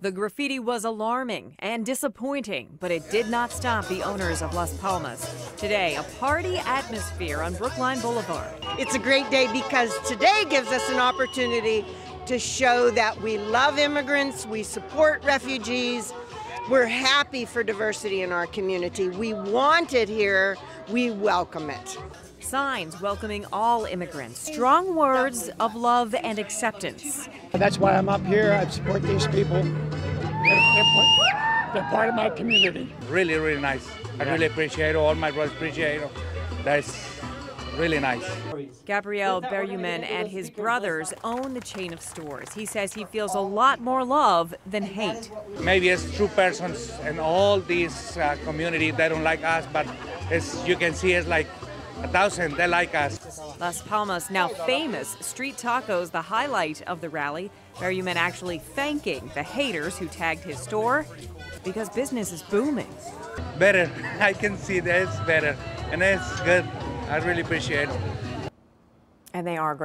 The graffiti was alarming and disappointing, but it did not stop the owners of Las Palmas. Today, a party atmosphere on Brookline Boulevard. It's a great day because today gives us an opportunity to show that we love immigrants, we support refugees, we're happy for diversity in our community. We want it here, we welcome it. Signs welcoming all immigrants, strong words of love and acceptance. That's why I'm up here. I support these people. They're, they're, they're part of my community. Really, really nice. I really appreciate it. All my brothers appreciate it. That's really nice. Gabriel Berumen and his brothers own the chain of stores. He says he feels a lot more love than hate. Maybe it's true persons and all these uh, community they don't like us, but as you can see, it's like a thousand they like us. Las Palmas, now famous street tacos, the highlight of the rally. Berumen actually thanking the haters who tagged his store because business is booming. Better, I can see that it's better, and it's good. I really appreciate it. And they are